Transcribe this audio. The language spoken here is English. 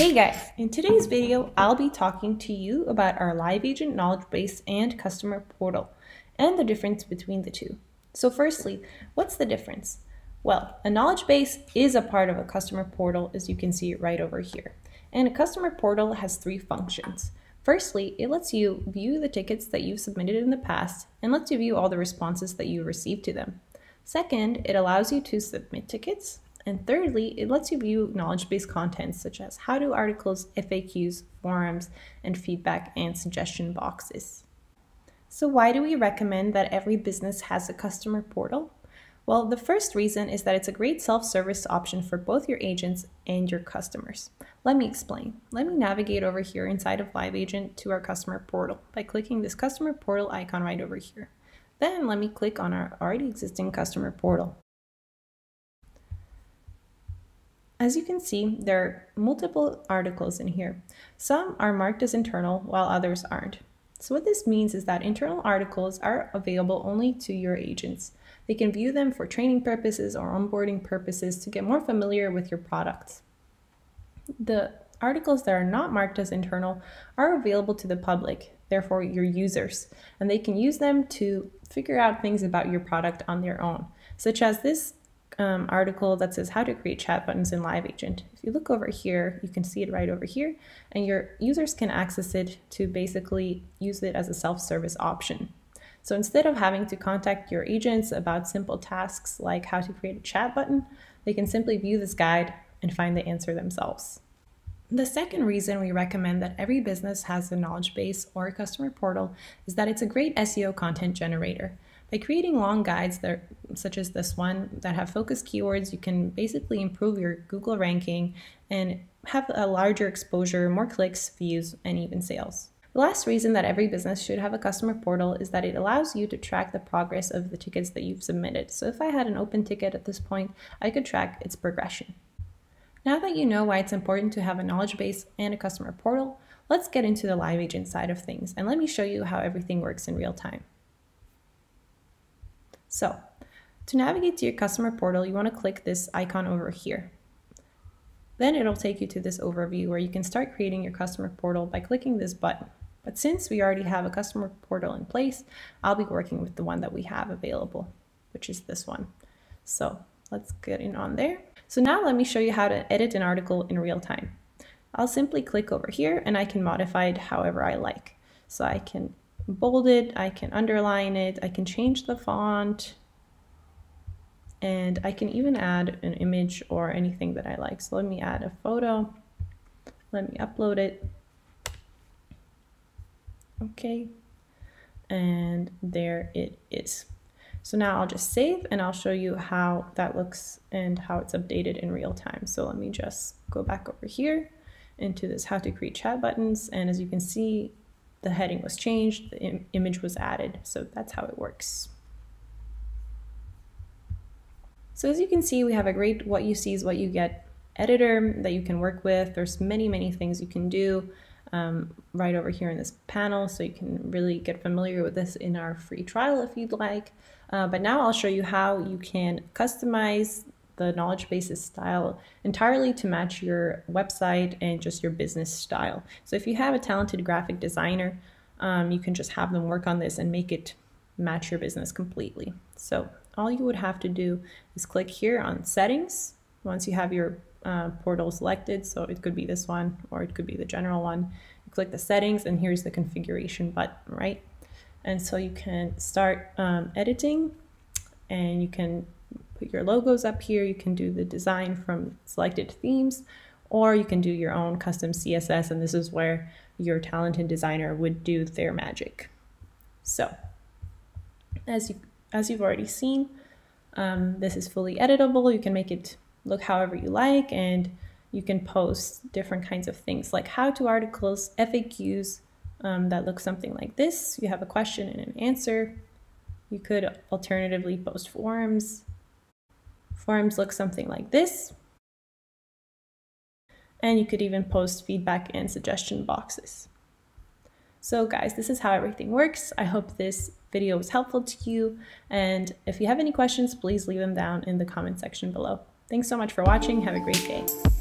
Hey guys, in today's video, I'll be talking to you about our Live Agent knowledge base and customer portal and the difference between the two. So firstly, what's the difference? Well, a knowledge base is a part of a customer portal as you can see right over here. And a customer portal has three functions. Firstly, it lets you view the tickets that you've submitted in the past and lets you view all the responses that you received to them. Second, it allows you to submit tickets, and thirdly, it lets you view knowledge-based content such as how-to articles, FAQs, forums, and feedback and suggestion boxes. So why do we recommend that every business has a customer portal? Well, the first reason is that it's a great self-service option for both your agents and your customers. Let me explain. Let me navigate over here inside of Live Agent to our customer portal by clicking this customer portal icon right over here. Then let me click on our already existing customer portal. As you can see, there are multiple articles in here. Some are marked as internal while others aren't. So what this means is that internal articles are available only to your agents. They can view them for training purposes or onboarding purposes to get more familiar with your products. The articles that are not marked as internal are available to the public, therefore your users, and they can use them to figure out things about your product on their own, such as this um, article that says how to create chat buttons in Live Agent. If you look over here, you can see it right over here, and your users can access it to basically use it as a self-service option. So instead of having to contact your agents about simple tasks like how to create a chat button, they can simply view this guide and find the answer themselves. The second reason we recommend that every business has a knowledge base or a customer portal is that it's a great SEO content generator. By creating long guides that, such as this one that have focused keywords, you can basically improve your Google ranking and have a larger exposure, more clicks, views, and even sales. The last reason that every business should have a customer portal is that it allows you to track the progress of the tickets that you've submitted. So if I had an open ticket at this point, I could track its progression. Now that you know why it's important to have a knowledge base and a customer portal, let's get into the live agent side of things and let me show you how everything works in real time. So to navigate to your customer portal, you want to click this icon over here. Then it'll take you to this overview where you can start creating your customer portal by clicking this button. But since we already have a customer portal in place, I'll be working with the one that we have available, which is this one. So let's get in on there. So now let me show you how to edit an article in real time. I'll simply click over here and I can modify it however I like. So I can bold it, I can underline it, I can change the font, and I can even add an image or anything that I like. So let me add a photo, let me upload it. Okay, and there it is. So now I'll just save and I'll show you how that looks and how it's updated in real time. So let me just go back over here into this how to create chat buttons. And as you can see, the heading was changed, the Im image was added. So that's how it works. So as you can see, we have a great what you see is what you get editor that you can work with. There's many, many things you can do um, right over here in this panel. So you can really get familiar with this in our free trial if you'd like. Uh, but now I'll show you how you can customize the knowledge bases style entirely to match your website and just your business style. So if you have a talented graphic designer, um, you can just have them work on this and make it match your business completely. So all you would have to do is click here on settings once you have your uh, portal selected. So it could be this one or it could be the general one. You click the settings and here's the configuration button, right? And so you can start um, editing and you can put your logos up here. You can do the design from selected themes, or you can do your own custom CSS, and this is where your talented designer would do their magic. So, as, you, as you've already seen, um, this is fully editable. You can make it look however you like, and you can post different kinds of things like how-to articles, FAQs um, that look something like this. You have a question and an answer. You could alternatively post forums, Forums look something like this. And you could even post feedback and suggestion boxes. So guys, this is how everything works. I hope this video was helpful to you. And if you have any questions, please leave them down in the comment section below. Thanks so much for watching. Have a great day.